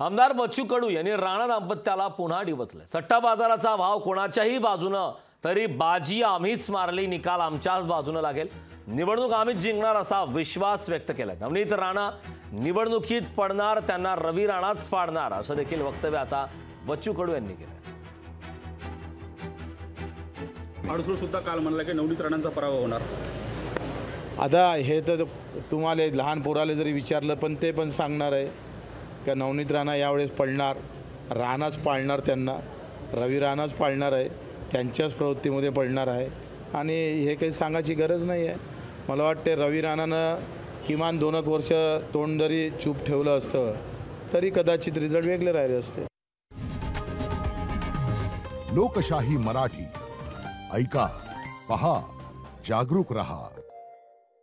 आमदार बच्चू कडू यांनी राणा दाम्पत्याला पुन्हा डिवचलंय. सट्टा बाजाराचा भाव कोणाच्याही बाजूनं तरी बाजी आम्हीच मारली निकाल आमच्याच बाजूनं लागेल. निवडणूक आम्हीच जिंकणार असा विश्वास व्यक्त केलाय. नवनीत राणा निवडणुकीत पडणार त्यांना रवी राणाच पाडणार असं देखील वक्तव्य आता बच्चू कडू यांनी केलं अडसूळ सुद्धा काल म्हणला की नवनीत राणांचा पराभव होणार. आता हे तर तुम्हाला लहान पोराला जरी विचारलं पण ते पण सांगणार आहे. का नवनीत राणा यावेळेस पडणार राणाच पाळणार त्यांना रवी राणाच पाळणार आहे त्यांच्याच प्रवृत्तीमध्ये पडणार आहे. आणि हे काही सांगायची गरज नाही आहे. मला वाटते रवी राणानं किमान दोन एक वर्ष तोंड जरी चूप ठेवलं असतं तरी कदाचित रिझल्ट वेगळे राहिले असते. लोकशाही मराठी. ऐका पहा जागरूक रहा.